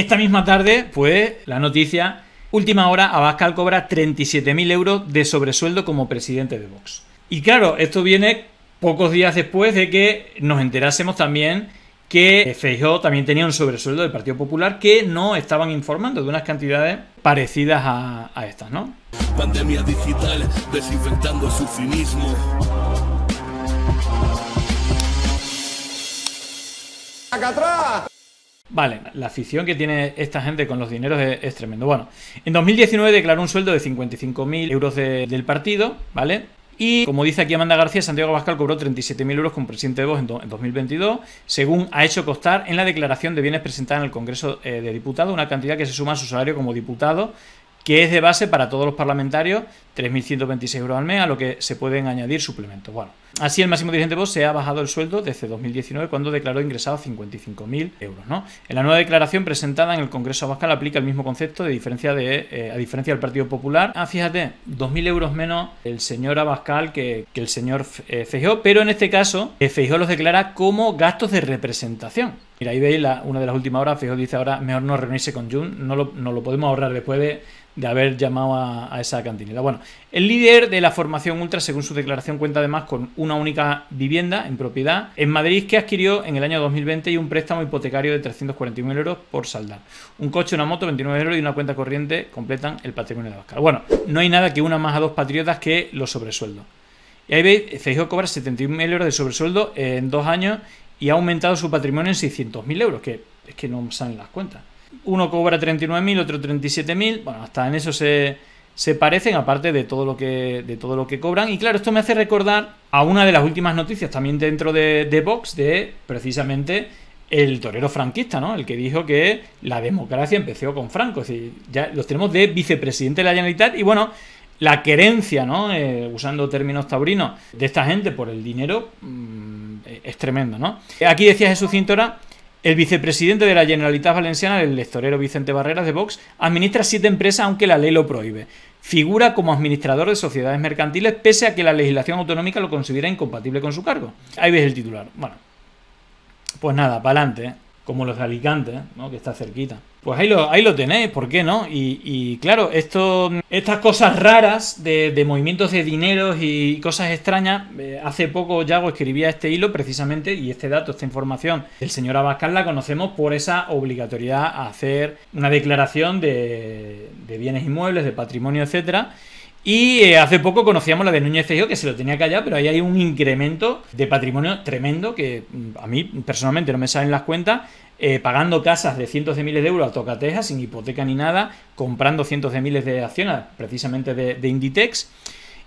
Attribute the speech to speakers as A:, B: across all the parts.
A: Esta misma tarde, pues, la noticia, última hora, Abascal cobra 37.000 euros de sobresueldo como presidente de Vox. Y claro, esto viene pocos días después de que nos enterásemos también que Feijóo también tenía un sobresueldo del Partido Popular que no estaban informando de unas cantidades parecidas a, estas, ¿no? Pandemia digital desinfectando su cinismo. Vale, la afición que tiene esta gente con los dineros es, tremendo. Bueno, en 2019 declaró un sueldo de 55.000 euros del partido, ¿vale? Y como dice aquí Amanda García, Santiago Abascal cobró 37.000 euros como presidente de Vox en, 2022, según ha hecho constar en la declaración de bienes presentada en el Congreso eh, de Diputados, una cantidad que se suma a su salario como diputado que es de base para todos los parlamentarios, 3.126 euros al mes, a lo que se pueden añadir suplementos. Bueno, así el máximo dirigente Vox se ha bajado el sueldo desde 2019 cuando declaró ingresado 55.000 euros. ¿no? En la nueva declaración presentada en el Congreso Abascal aplica el mismo concepto de diferencia de, eh, a diferencia del Partido Popular. Ah, fíjate, 2.000 euros menos el señor Abascal que, el señor eh, Feijó, pero en este caso eh, Feijó los declara como gastos de representación. Mira, ahí veis la, una de las últimas horas, Feijó dice ahora mejor no reunirse con Jun, no lo, no lo podemos ahorrar después de de haber llamado a, esa cantinera. Bueno, el líder de la formación ultra, según su declaración, cuenta además con una única vivienda en propiedad en Madrid que adquirió en el año 2020 y un préstamo hipotecario de 341.000 euros por saldar. Un coche, una moto, 29 euros y una cuenta corriente completan el patrimonio de Oscar. Bueno, no hay nada que una más a dos patriotas que los sobresueldos. Y ahí veis, Feijóo cobra 71.000 euros de sobresueldo en dos años y ha aumentado su patrimonio en 600.000 euros, que es que no salen las cuentas uno cobra 39.000, otro 37.000, bueno, hasta en eso se, se parecen, aparte de todo, lo que, de todo lo que cobran. Y claro, esto me hace recordar a una de las últimas noticias también dentro de, de Vox, de precisamente el torero franquista, ¿no? El que dijo que la democracia empezó con Franco. Es decir, ya los tenemos de vicepresidente de la Generalitat y bueno, la querencia, ¿no? Eh, usando términos taurinos, de esta gente por el dinero mm, es tremendo, ¿no? Aquí decía Jesús Cintora el vicepresidente de la Generalitat Valenciana, el lectorero Vicente Barreras de Vox, administra siete empresas aunque la ley lo prohíbe. Figura como administrador de sociedades mercantiles pese a que la legislación autonómica lo considera incompatible con su cargo. Ahí ves el titular. Bueno, pues nada, para adelante. ¿eh? Como los de Alicante, ¿no? que está cerquita. Pues ahí lo, ahí lo tenéis, ¿por qué no? Y, claro, estas cosas raras de, movimientos de dinero y cosas extrañas, eh, hace poco Yago escribía este hilo precisamente, y este dato, esta información del señor Abascal la conocemos por esa obligatoriedad a hacer una declaración de, de bienes inmuebles, de patrimonio, etcétera, y eh, hace poco conocíamos la de Núñez Feijóo, que se lo tenía callado, pero ahí hay un incremento de patrimonio tremendo que mm, a mí personalmente no me salen las cuentas, eh, pagando casas de cientos de miles de euros a tocateja, sin hipoteca ni nada, comprando cientos de miles de acciones, precisamente de, Inditex.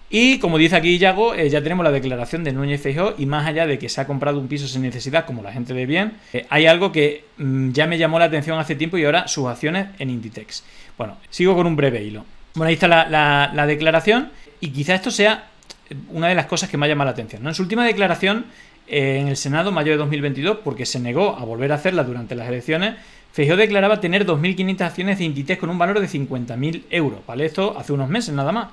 A: Y como dice aquí Yago, eh, ya tenemos la declaración de Núñez Feijóo y más allá de que se ha comprado un piso sin necesidad, como la gente de bien, hay algo que mm, ya me llamó la atención hace tiempo y ahora sus acciones en Inditex. Bueno, sigo con un breve hilo. Bueno, ahí está la, declaración y quizá esto sea una de las cosas que me ha llamado la atención. En su última declaración eh, en el Senado, mayo de 2022, porque se negó a volver a hacerla durante las elecciones, Feijóo declaraba tener 2.500 acciones de Inditex con un valor de 50.000 euros. ¿vale? Esto hace unos meses nada más.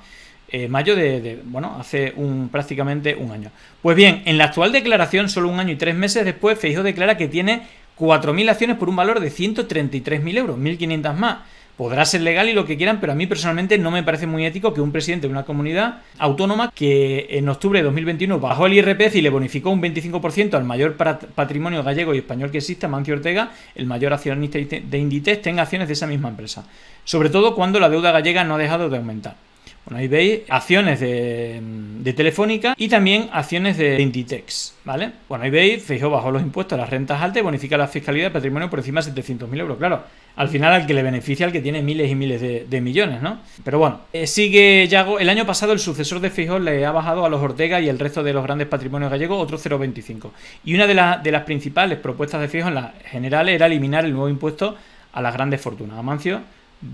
A: Eh, mayo de, bueno, hace un, prácticamente un año. Pues bien, en la actual declaración, solo un año y tres meses después, Feijóo declara que tiene 4.000 acciones por un valor de 133.000 euros, 1.500 más podrá ser legal y lo que quieran, pero a mí personalmente no me parece muy ético que un presidente de una comunidad autónoma que en octubre de 2021 bajó el IRPF y le bonificó un 25% al mayor patrimonio gallego y español que existe, Mancio Ortega, el mayor accionista de Inditex, tenga acciones de esa misma empresa. Sobre todo cuando la deuda gallega no ha dejado de aumentar. Bueno, ahí veis acciones de, Telefónica y también acciones de Inditex, ¿vale? Bueno, ahí veis, Feijóo bajó los impuestos a las rentas altas y bonifica la fiscalidad de patrimonio por encima de 700.000 euros. Claro, al final al que le beneficia al que tiene miles y miles de, millones, ¿no? Pero bueno, eh, sigue Yago. El año pasado el sucesor de Feijóo le ha bajado a los Ortega y el resto de los grandes patrimonios gallegos otro 0,25. Y una de, las principales propuestas de Feijóo en la general era eliminar el nuevo impuesto a las grandes fortunas. Amancio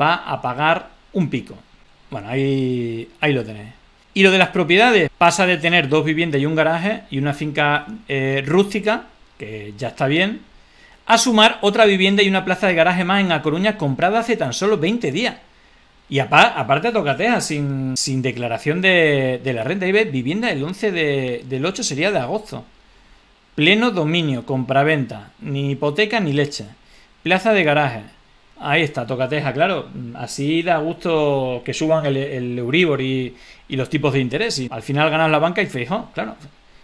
A: va a pagar un pico. Bueno, ahí, ahí lo tenéis. Y lo de las propiedades pasa de tener dos viviendas y un garaje y una finca eh, rústica, que ya está bien, a sumar otra vivienda y una plaza de garaje más en A Coruña comprada hace tan solo 20 días. Y aparte tocateja, sin, sin declaración de, la renta. Ahí ves, vivienda el 11 de, del 8 sería de agosto. Pleno dominio, compraventa, ni hipoteca ni leche. Plaza de garaje. Ahí está, tocateja, claro. Así da gusto que suban el, Euribor y, los tipos de interés. Y al final ganas la banca y fijo, claro.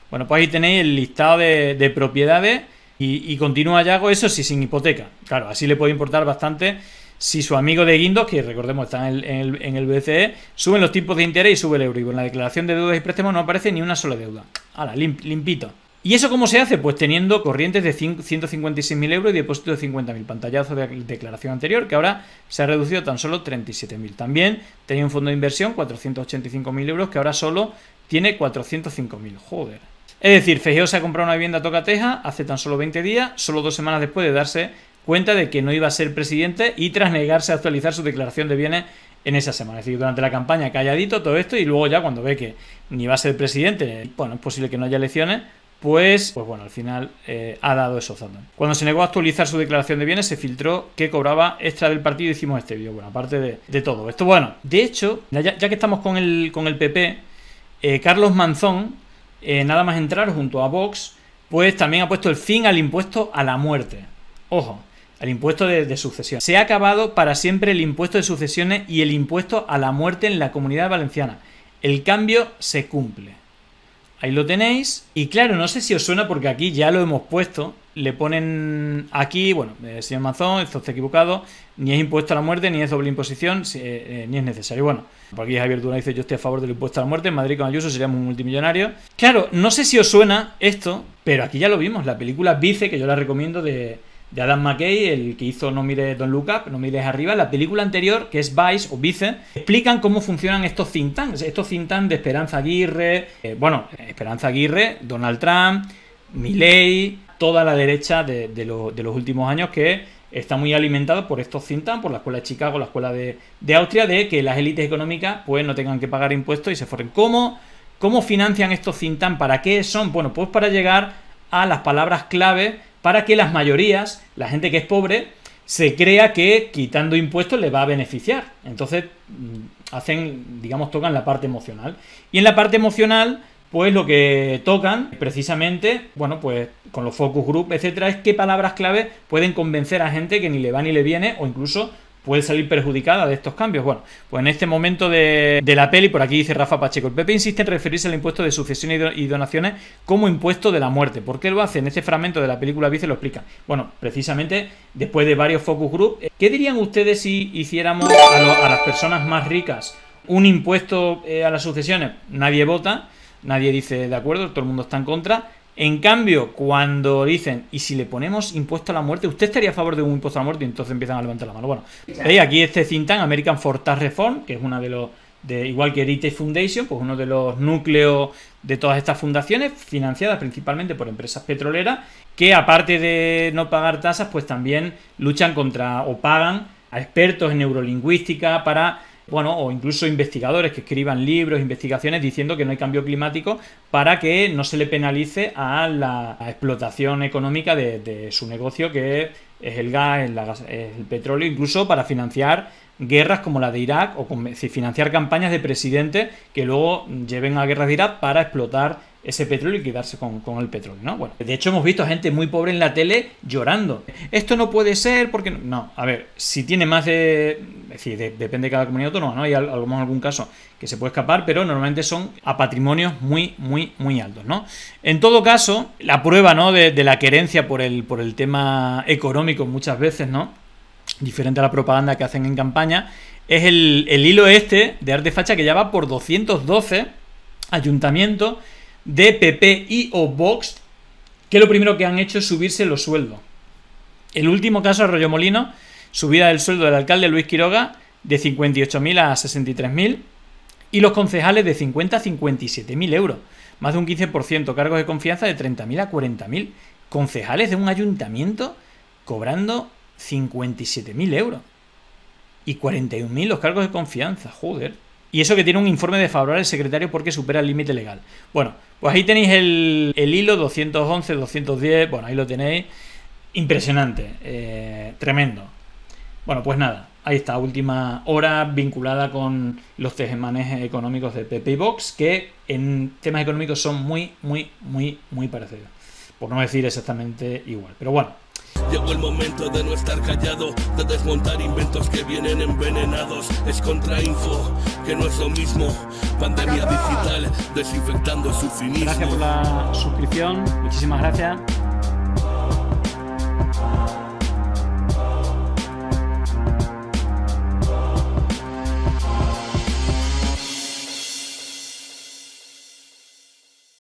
A: Bueno, pues ahí tenéis el listado de, propiedades y, continúa Yago, eso sí, sin hipoteca. Claro, así le puede importar bastante si su amigo de Guindos, que recordemos está en el, en el, BCE, suben los tipos de interés y sube el Euribor. En la declaración de deudas y préstamos no aparece ni una sola deuda. Ahora, limpito. ¿Y eso cómo se hace? Pues teniendo corrientes de 156.000 euros y depósitos de 50.000. Pantallazo de declaración anterior, que ahora se ha reducido a tan solo 37.000. También tenía un fondo de inversión, 485.000 euros, que ahora solo tiene 405.000. Joder. Es decir, Fejeo se ha comprado una vivienda a Tocateja hace tan solo 20 días, solo dos semanas después de darse cuenta de que no iba a ser presidente y tras negarse a actualizar su declaración de bienes en esa semana. Es decir, durante la campaña calladito todo esto y luego ya cuando ve que ni va a ser presidente, bueno, es posible que no haya elecciones, pues, pues bueno, al final eh, ha dado esos datos. Cuando se negó a actualizar su declaración de bienes, se filtró que cobraba extra del partido y hicimos este vídeo. Bueno, aparte de, todo esto. Bueno, de hecho, ya, que estamos con el, con el PP, eh, Carlos Manzón, eh, nada más entrar junto a Vox, pues también ha puesto el fin al impuesto a la muerte. Ojo, al impuesto de, sucesión. Se ha acabado para siempre el impuesto de sucesiones y el impuesto a la muerte en la comunidad valenciana. El cambio se cumple. Ahí lo tenéis. Y claro, no sé si os suena porque aquí ya lo hemos puesto. Le ponen aquí, bueno, eh, señor Mazón, esto está equivocado. Ni es impuesto a la muerte, ni es doble imposición, eh, eh, ni es necesario. Bueno, por aquí Javier Dura dice: Yo estoy a favor del impuesto a la muerte. En Madrid con Ayuso seríamos un multimillonario. Claro, no sé si os suena esto, pero aquí ya lo vimos. La película Vice, que yo la recomiendo de de Adam McKay, el que hizo No mires Don Look Up, No mires arriba, la película anterior, que es Vice o Vice, explican cómo funcionan estos think tanks, estos think tanks de Esperanza Aguirre, eh, bueno, Esperanza Aguirre, Donald Trump, Milley, toda la derecha de, los últimos años que está muy alimentado por estos think por la escuela de Chicago, la escuela de, Austria, de que las élites económicas pues no tengan que pagar impuestos y se forren. ¿Cómo, cómo financian estos think? ¿Para qué son? Bueno, pues para llegar a las palabras clave para que las mayorías, la gente que es pobre, se crea que quitando impuestos le va a beneficiar. Entonces, mm, hacen, digamos, tocan la parte emocional. Y en la parte emocional, pues lo que tocan, precisamente, bueno, pues con los focus group, etcétera, es qué palabras clave pueden convencer a gente que ni le va ni le viene, o incluso puede salir perjudicada de estos cambios. Bueno, pues en este momento de, la peli, por aquí dice Rafa Pacheco, el PP insiste en referirse al impuesto de sucesión y donaciones como impuesto de la muerte. ¿Por qué lo hace? En este fragmento de la película Vice lo explica. Bueno, precisamente después de varios focus group, ¿qué dirían ustedes si hiciéramos a, las personas más ricas un impuesto eh, a las sucesiones? Nadie vota, nadie dice de acuerdo, todo el mundo está en contra. En cambio, cuando dicen, ¿y si le ponemos impuesto a la muerte? ¿Usted estaría a favor de un impuesto a la muerte? Y entonces empiezan a levantar la mano. Bueno, veis aquí este think American for Tax Reform, que es una de los, de, igual que Heritage Foundation, pues uno de los núcleos de todas estas fundaciones, financiadas principalmente por empresas petroleras, que aparte de no pagar tasas, pues también luchan contra o pagan a expertos en neurolingüística para bueno, o incluso investigadores que escriban libros, investigaciones diciendo que no hay cambio climático para que no se le penalice a la explotación económica de, su negocio que es el gas, el, petróleo, incluso para financiar guerras como la de Irak o financiar campañas de presidentes que luego lleven a guerras de Irak para explotar ese petróleo y quedarse con, el petróleo, ¿no? Bueno, de hecho hemos visto a gente muy pobre en la tele llorando. Esto no puede ser porque... No, a ver, si tiene más de... Es decir, depende de cada comunidad autónoma, ¿no? Hay algún, algún caso que se puede escapar, pero normalmente son a patrimonios muy, muy, muy altos, ¿no? En todo caso, la prueba, ¿no? De, la querencia por el, por el tema económico muchas veces, ¿no? Diferente a la propaganda que hacen en campaña, es el, el hilo este de arte facha que ya va por 212 ayuntamientos de PP y o Vox, que lo primero que han hecho es subirse los sueldos. El último caso, Arroyo Molino, subida del sueldo del alcalde Luis Quiroga de 58.000 a 63.000 y los concejales de 50 a 57.000 euros, más de un 15%, cargos de confianza de 30.000 a 40.000, concejales de un ayuntamiento cobrando 57.000 euros y 41.000 los cargos de confianza, joder. Y eso que tiene un informe de desfavorable el secretario porque supera el límite legal. Bueno, pues ahí tenéis el, hilo 211, 210, bueno, ahí lo tenéis. Impresionante, eh, tremendo. Bueno, pues nada, ahí está, última hora vinculada con los tejemanes económicos de PP y Vox, que en temas económicos son muy, muy, muy, muy parecidos. Por no decir exactamente igual. Pero bueno,
B: Llegó el momento de no estar callado, de desmontar inventos que vienen envenenados. Es contrainfo, que no es lo.
A: Gracias por la suscripción, muchísimas gracias.